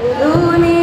Udune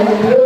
Obrigada.